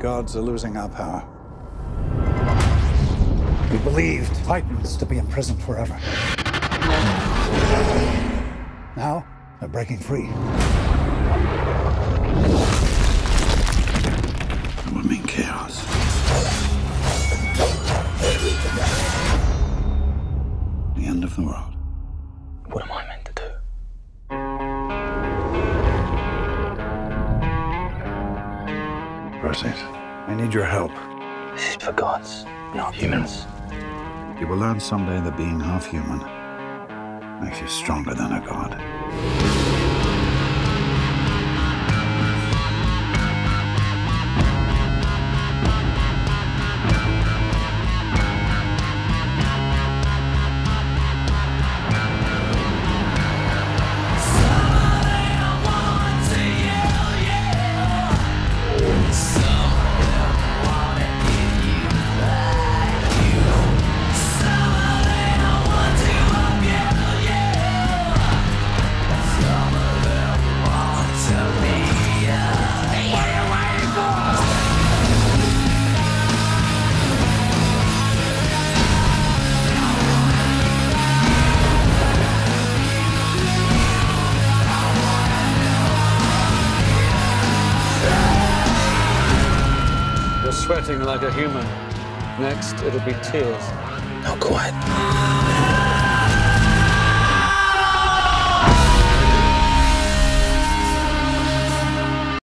gods are losing our power. We believed Titans to be imprisoned forever. Now, they're breaking free. It would mean chaos. The end of the world. What am I Perseus, I need your help. This is for gods, not humans. You will learn someday that being half human makes you stronger than a god. Sweating like a human. Next, it'll be tears. Not quite.